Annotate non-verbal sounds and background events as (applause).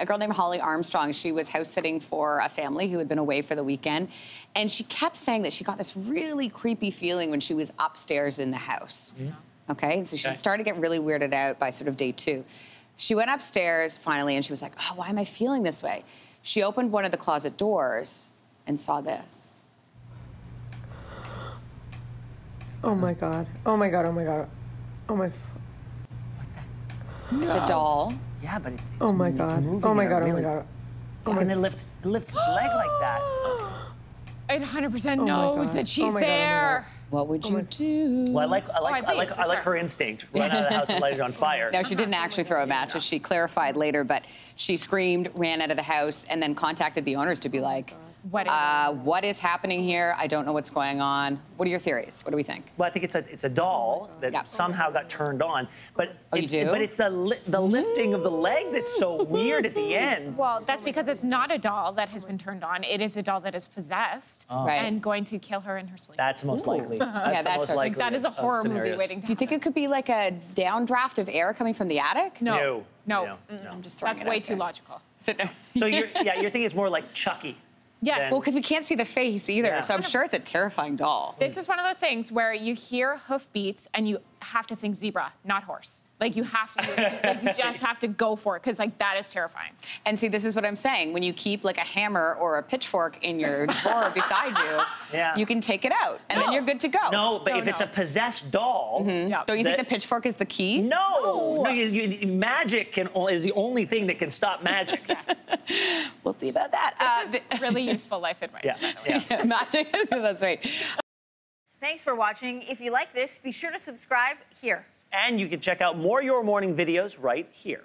a girl named Holly Armstrong. She was house sitting for a family who had been away for the weekend. And she kept saying that she got this really creepy feeling when she was upstairs in the house. Mm-hmm. Okay, so she Okay. started to get really weirded out by sort of day two. She went upstairs finally and she was like, oh, why am I feeling this way? She opened one of the closet doors and saw this. Oh my god. Oh my god. Oh my god. Oh my. f- It's a doll. Yeah, but it, it's, Oh my it's god. moving Oh my in a god. Oh my really- god. How can oh it lift, it lifts its leg like that? (gasps) It 100% my knows that Oh she's my God, oh my there. What would oh you do? Well, I like, I I like, I think like, I like her instinct. Run out of the house and light it on (laughs) fire. No, she didn't actually throw a match, as she clarified later, but she screamed, ran out of the house, and then contacted the owners to be like, What is uh, what is happening here? I don't know what's going on. What are your theories? What do we think? Well, I think it's a it's a doll that Yeah. somehow got turned on, but Oh, you do? But it's the li- the lifting of the leg that's so weird at the end. Well, that's because it's not a doll that has been turned on. It is a doll that is possessed Right. and going to kill her in her sleep. That's most likely. (laughs) That's Yeah, that's most likely. that is a horror movie waiting to Do you think it could be like a downdraft of air coming from the attic? No. No. No. No. No. I'm just throwing That's it way out too there. logical. So, So you're (laughs) yeah you're thinking it's more like Chucky. Yes. Then- well, because we can't see the face either, Yeah. so I'm sure it's a terrifying doll. This is one of those things where you hear hoofbeats and you have to think zebra, not horse. Like you have to, like you (laughs) just have to go for it because like that is terrifying. And see, this is what I'm saying. When you keep like a hammer or a pitchfork in your drawer (laughs) beside you, Yeah. you can take it out, and then you're good to go. No, but No, if it's a possessed doll, Yeah. Don't you That- think the pitchfork is the key? no, no, you, you, magic can is the only thing that can stop magic. (laughs) We'll see about that. Uh, This is really useful life advice. yeah, by the way. yeah. Magic. That's right. Thanks for watching. If you like this, be sure to subscribe here. And you can check out more Your Morning videos right here.